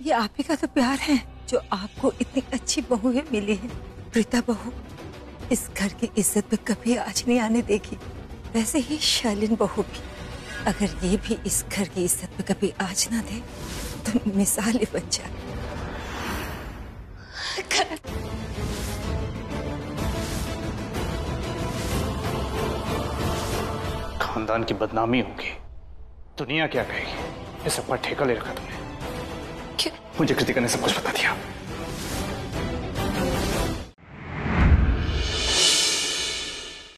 ये आप ही का तो प्यार है, जो आपको इतनी अच्छी बहू है मिली है। प्रीता बहू, इस घर की इज़्ज़त पे कभी आज नहीं आने देगी। वैसे ही शालीन बहू भी, अगर ये भी इस घर की इज़्ज़त पे कभी आज ना दे तो मिसाल ही बन जाए। खानदान की बदनामी होगी। दुनिया क्या कहेगी? ये सब पर ठेका ले रखा तुमने। मुझे कृतिका ने सब कुछ बता दिया।